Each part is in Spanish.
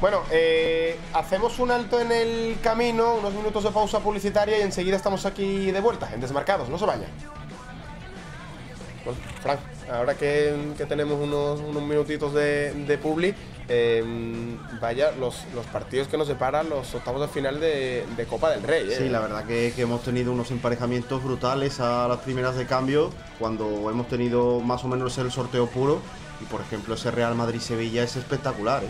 Bueno, eh, hacemos un alto en el camino, unos minutos de pausa publicitaria y enseguida estamos aquí de vuelta, en Desmarcados, no se vayan. Bueno, Frank, ahora que, que tenemos unos, unos minutitos de, de publi, eh, vaya, los, los partidos que nos separan los octavos de final de, de Copa del Rey. ¿eh? Sí, la verdad que, que hemos tenido unos emparejamientos brutales a las primeras de cambio, cuando hemos tenido más o menos el sorteo puro. Y por ejemplo, ese Real Madrid-Sevilla es espectacular. ¿eh?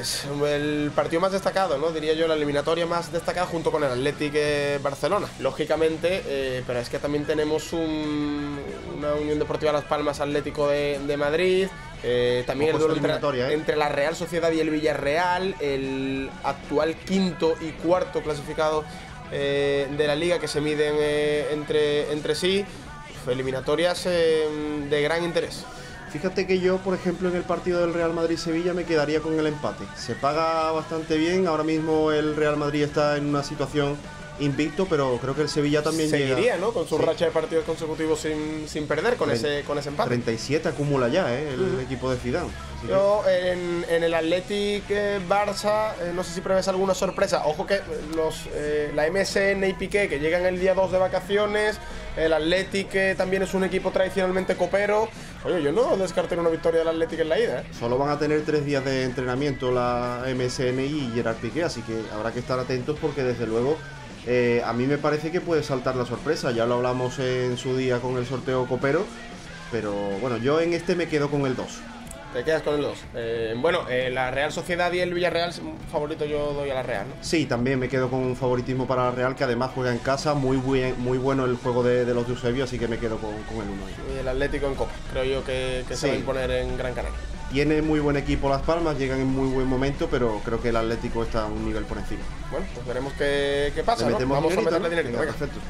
Es el partido más destacado, ¿no? Diría yo, la eliminatoria más destacada junto con el Athletic Barcelona. Lógicamente, eh, pero es que también tenemos un- una Unión Deportiva Las Palmas Atlético de, de Madrid. eh, también el duelo entre, ¿eh? entre la Real Sociedad y el Villarreal, el actual quinto y cuarto clasificado de la liga que se miden entre, entre sí. Eliminatorias de gran interés. Fíjate que yo, por ejemplo, en el partido del Real Madrid-Sevilla me quedaría con el empate. Se paga bastante bien. Ahora mismo el Real Madrid está en una situación invicto, pero creo que el Sevilla también Seguiría, llega. ¿no? Con su Sí. racha de partidos consecutivos sin, sin perder, con Tre- ese, con ese empate. 37 acumula ya, ¿eh? El equipo de Zidane. Que- Yo en, en el Athletic eh, Barça, eh, no sé si prevés alguna sorpresa. Ojo que los, eh, la MSN y Piqué, que llegan el día 2 de vacaciones, el Athletic también es un equipo tradicionalmente copero. Oye, yo no descarté una victoria del Athletic en la ida. ¿eh? Solo van a tener tres días de entrenamiento la MSN y Gerard Piqué, así que habrá que estar atentos porque desde luego eh, a mí me parece que puede saltar la sorpresa. Ya lo hablamos en su día con el sorteo copero, pero bueno, yo en este me quedo con el 2. Te quedas con el 2. bueno, eh, la Real Sociedad y el Villarreal, favorito yo doy a la Real. ¿no? Sí, también me quedo con un favoritismo para la Real, que además juega en casa, muy, buen, muy bueno el juego de, de los de Eusebio, así que me quedo con, con el 1. Y el Atlético en Copa. Creo yo que, que se va a imponer en Gran Canaria. Tiene muy buen equipo Las Palmas, llegan en muy buen momento, pero creo que el Atlético está a un nivel por encima. Bueno, pues veremos qué, qué pasa. Vamos a meterle ¿no? dinerito. Venga, venga. perfecto.